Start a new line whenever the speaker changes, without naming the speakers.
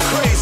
crazy.